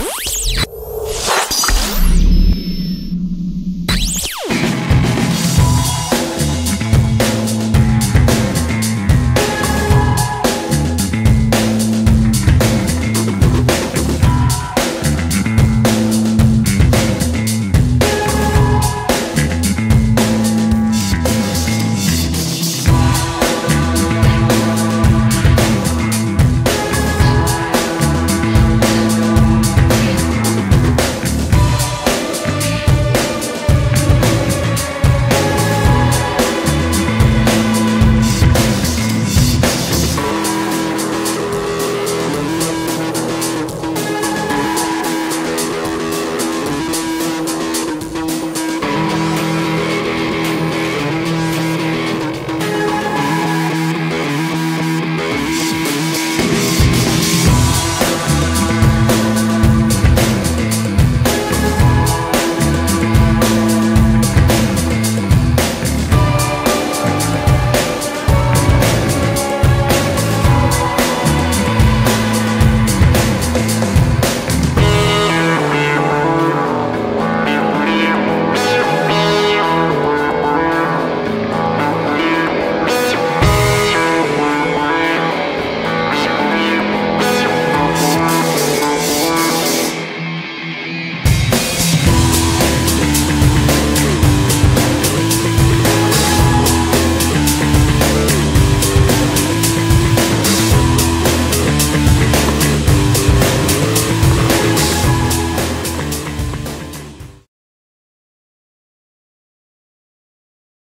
Bye.